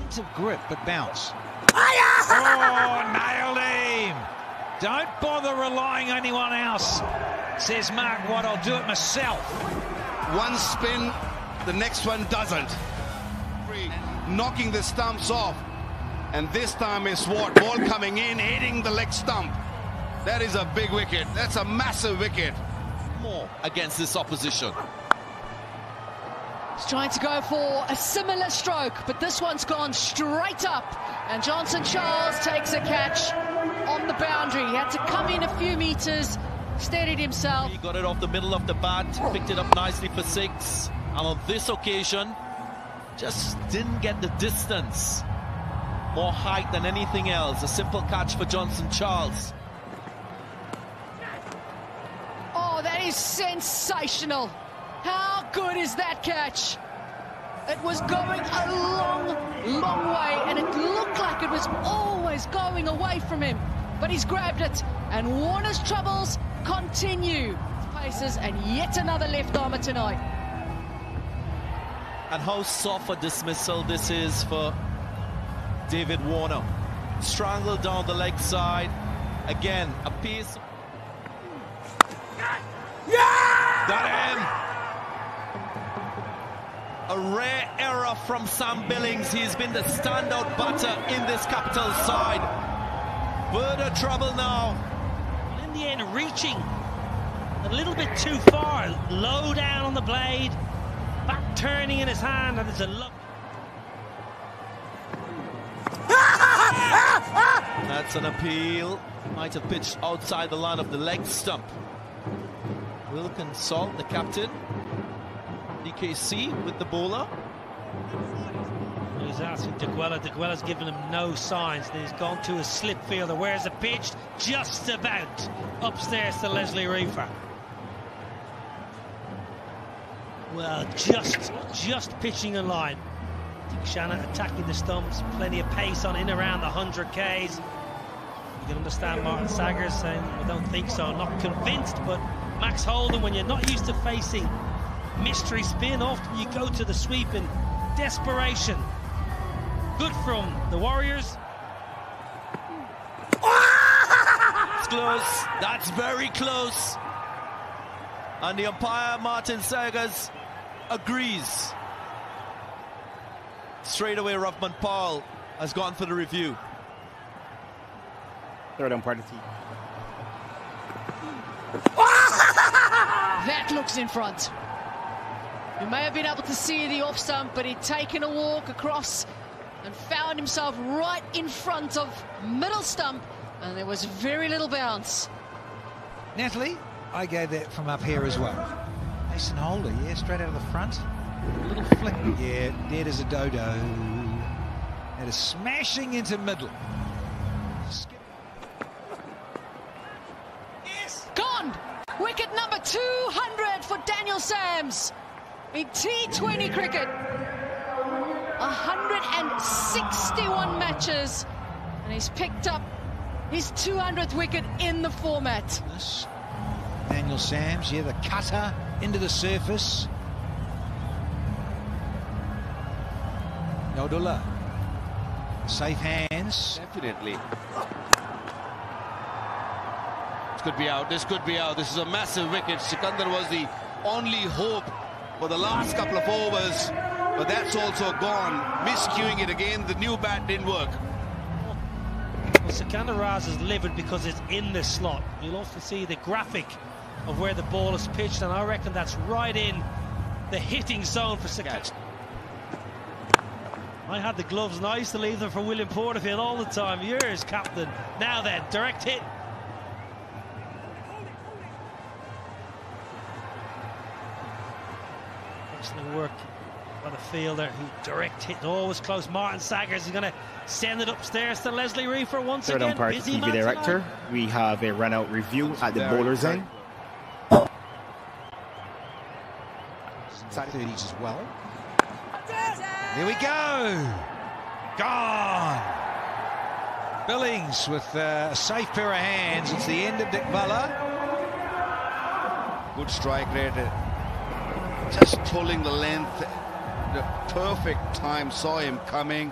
Into grip, but bounce. Oh, nailed him! Don't bother relying on anyone else, says Mark Watt. I'll do it myself. One spin, the next one doesn't. Knocking the stumps off. And this time is Watt. Ball coming in, hitting the leg stump. That is a big wicket. That's a massive wicket. More against this opposition. He's trying to go for a similar stroke, but this one's gone straight up. And Johnson Charles takes a catch on the boundary. He had to come in a few meters, steadied himself. He got it off the middle of the bat, picked it up nicely for six. And on this occasion, just didn't get the distance. More height than anything else. A simple catch for Johnson Charles. Oh, that is sensational. How good is that catch? It was going a long, long way, and it looked like it was always going away from him. But he's grabbed it, and Warner's troubles continue. Paces and yet another left armour tonight. And how soft a dismissal this is for David Warner. Strangled down the leg side. Again, a piece. Error from Sam Billings. He's been the standout batter in this capital side. Further trouble now. In the end, reaching a little bit too far. Low down on the blade. Back turning in his hand, and it's a look. That's an appeal. Might have pitched outside the line of the leg stump. Will consult the captain. TKC with the bowler. He's asking Diguela. Diguela's given him no signs. He's gone to a slip fielder. Where's the pitch? Just about upstairs to Leslie Reifer. Well, just just pitching a line. I Shannon attacking the stumps, plenty of pace on in around the 100 Ks. You can understand Martin Saggers saying, I don't think so, I'm not convinced, but Max Holden, when you're not used to facing mystery spin, often you go to the sweep in desperation. Good from the Warriors. It's close. That's very close. And the umpire, Martin Saggers, agrees. Straight away, Rovman Powell has gone for the review. Third umpire to tee. That looks in front. You may have been able to see the off stump, but he'd taken a walk across and found himself right in front of middle stump, and there was very little bounce. Natalie, I gave that from up here as well. Max Holden, yeah, straight out of the front. A little flick, yeah, dead as a dodo. That is smashing into middle. Yes! Gone! Wicket number 200 for Daniel Sams in T20 cricket. 161 matches, and he's picked up his 200th wicket in the format. Daniel Sams, yeah, the cutter into the surface. Yodula. Safe hands. Definitely. This could be out. This could be out. This is a massive wicket. Sikandar was the only hope for the last couple of overs, but that's also gone. Miscuing it again. The new bat didn't work. Well, Sikandar Raza is livid because it's in the slot. You'll often see the graphic of where the ball is pitched, and I reckon that's right in the hitting zone for Sikandar. I had the gloves and I used to leave them for William Porterfield all the time. Yours, captain. Now then, direct hit. Work by the fielder who direct hit always close. Martin Saggers is going to send it upstairs to Leslie Reifer once Third again. umpire to Busy TV director. tonight. We have a run out review at the bowler's end. 30s as well. Here we go. Gone. Billings with uh, a safe pair of hands. It's the end of Dick Muller. Good strike rate. Just pulling the length. the perfect time, saw him coming.